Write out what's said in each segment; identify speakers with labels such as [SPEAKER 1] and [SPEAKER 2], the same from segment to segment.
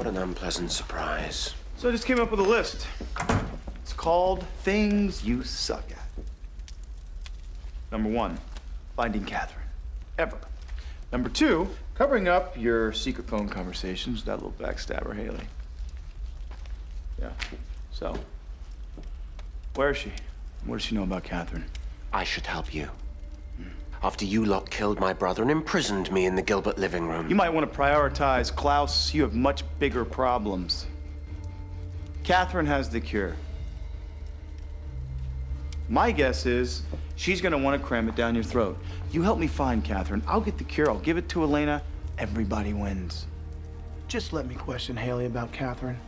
[SPEAKER 1] What an unpleasant surprise.
[SPEAKER 2] So I just came up with a list. It's called Things You Suck At. Number one, finding Katherine. Ever. Number two, covering up your secret phone conversations with that little backstabber, Hayley. Yeah. So, where is she? What does she know about Katherine?
[SPEAKER 1] I should help you. Hmm. After you lot killed my brother and imprisoned me in the Gilbert living room.
[SPEAKER 2] You might want to prioritize Klaus. You have much bigger problems. Katherine has the cure. My guess is she's going to want to cram it down your throat. You help me find Katherine. I'll get the cure. I'll give it to Elena. Everybody wins.
[SPEAKER 3] Just let me question Hayley about Katherine.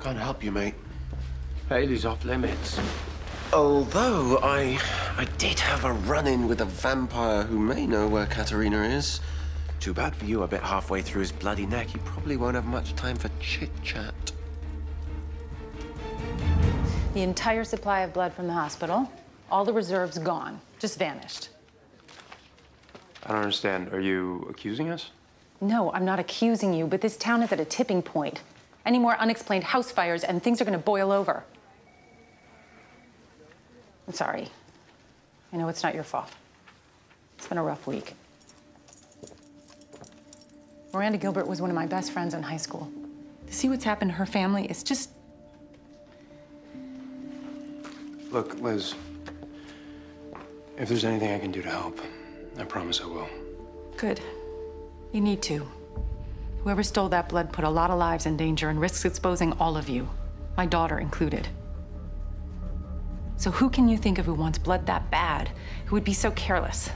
[SPEAKER 1] Can't help you, mate.
[SPEAKER 4] Hayley's off limits.
[SPEAKER 1] Although I, I did have a run-in with a vampire who may know where Katerina is. Too bad for you, a bit halfway through his bloody neck. He probably won't have much time for chit-chat.
[SPEAKER 5] The entire supply of blood from the hospital, all the reserves gone, just vanished.
[SPEAKER 4] I don't understand. Are you accusing us?
[SPEAKER 5] No, I'm not accusing you, but this town is at a tipping point. Any more unexplained house fires and things are gonna boil over. I'm sorry. I know it's not your fault. It's been a rough week. Miranda Gilbert was one of my best friends in high school. To see what's happened to her family is just
[SPEAKER 4] Look, Liz, if there's anything I can do to help, I promise I will.
[SPEAKER 5] good. You need to. Whoever stole that blood put a lot of lives in danger and risks exposing all of you, my daughter included. So who can you think of who wants blood that bad, who would be so careless?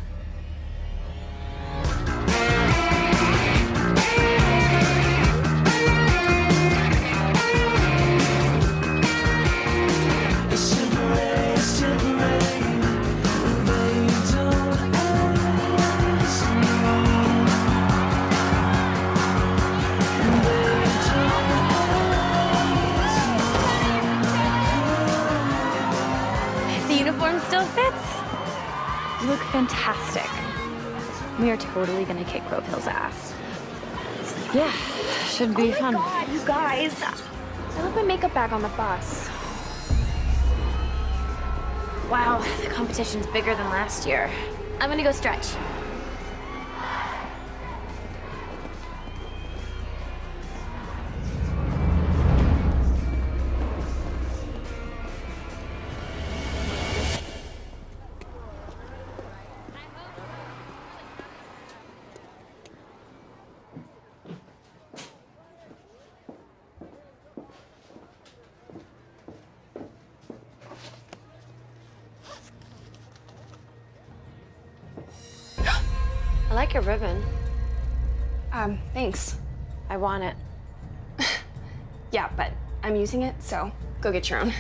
[SPEAKER 6] The uniform still fits. You look fantastic. We are totally gonna kick Grove Hill's ass. Yeah, should be oh fun.
[SPEAKER 7] God, you guys. I left my makeup bag on the bus. Wow, the competition's bigger than last year. I'm gonna go stretch. I like your ribbon.
[SPEAKER 8] Um, thanks.
[SPEAKER 7] I want it.
[SPEAKER 8] Yeah, but I'm using it, so go get your own.